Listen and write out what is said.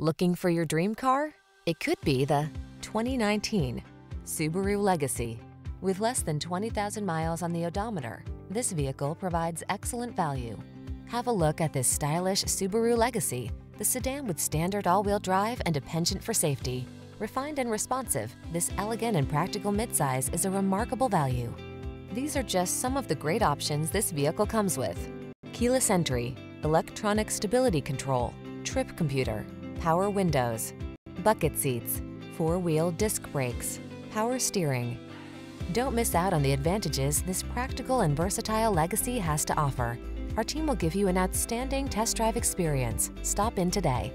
Looking for your dream car? It could be the 2019 Subaru Legacy. With less than 20,000 miles on the odometer, this vehicle provides excellent value. Have a look at this stylish Subaru Legacy, the sedan with standard all-wheel drive and a penchant for safety. Refined and responsive, this elegant and practical midsize is a remarkable value. These are just some of the great options this vehicle comes with. Keyless entry, electronic stability control, trip computer, power windows, bucket seats, four-wheel disc brakes, power steering. Don't miss out on the advantages this practical and versatile Legacy has to offer. Our team will give you an outstanding test drive experience. Stop in today.